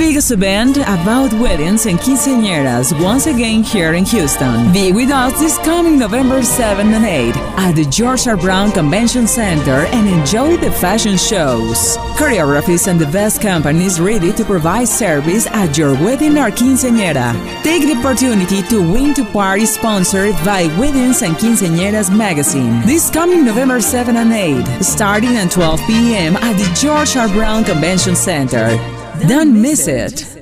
biggest event about weddings and quinceañeras once again here in Houston. Be with us this coming November 7 and 8 at the George R. Brown Convention Center and enjoy the fashion shows, choreographies, and the best companies ready to provide service at your wedding or quinceañera. Take the opportunity to win to party sponsored by Weddings and Quinceañeras magazine this coming November 7 and 8, starting at 12 p.m. at the George R. Brown Convention Center. Don't miss it.